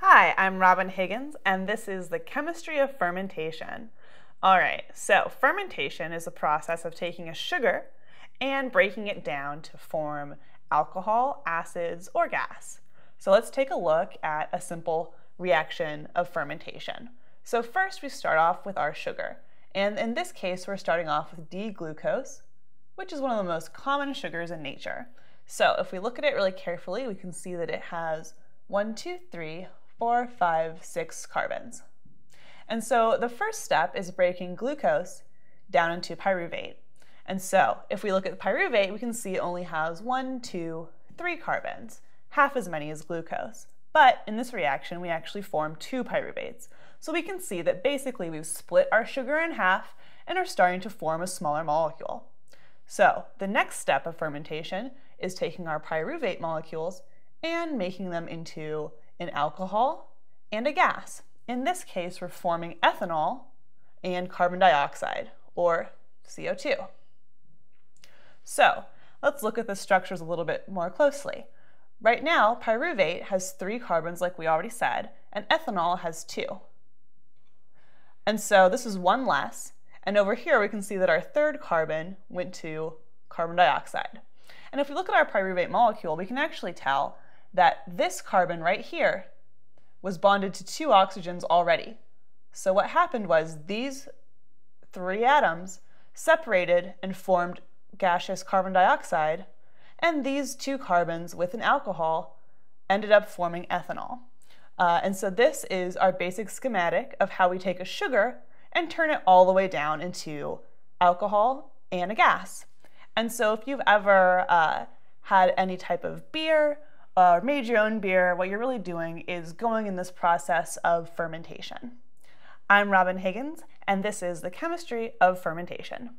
Hi, I'm Robin Higgins, and this is the chemistry of fermentation. All right, so fermentation is a process of taking a sugar and breaking it down to form alcohol, acids, or gas. So let's take a look at a simple reaction of fermentation. So first we start off with our sugar. And in this case, we're starting off with D-glucose, which is one of the most common sugars in nature. So if we look at it really carefully, we can see that it has one, two, three, four, five, six carbons. And so the first step is breaking glucose down into pyruvate. And so if we look at the pyruvate, we can see it only has one, two, three carbons, half as many as glucose. But in this reaction, we actually form two pyruvates. So we can see that basically we've split our sugar in half and are starting to form a smaller molecule. So the next step of fermentation is taking our pyruvate molecules and making them into an alcohol and a gas. In this case, we're forming ethanol and carbon dioxide, or CO2. So let's look at the structures a little bit more closely. Right now, pyruvate has three carbons, like we already said, and ethanol has two. And so this is one less, and over here we can see that our third carbon went to carbon dioxide. And if we look at our pyruvate molecule, we can actually tell that this carbon right here was bonded to two oxygens already. So what happened was these three atoms separated and formed gaseous carbon dioxide, and these two carbons with an alcohol ended up forming ethanol. Uh, and so this is our basic schematic of how we take a sugar and turn it all the way down into alcohol and a gas. And so if you've ever uh, had any type of beer or made your own beer, what you're really doing is going in this process of fermentation. I'm Robin Higgins, and this is the chemistry of fermentation.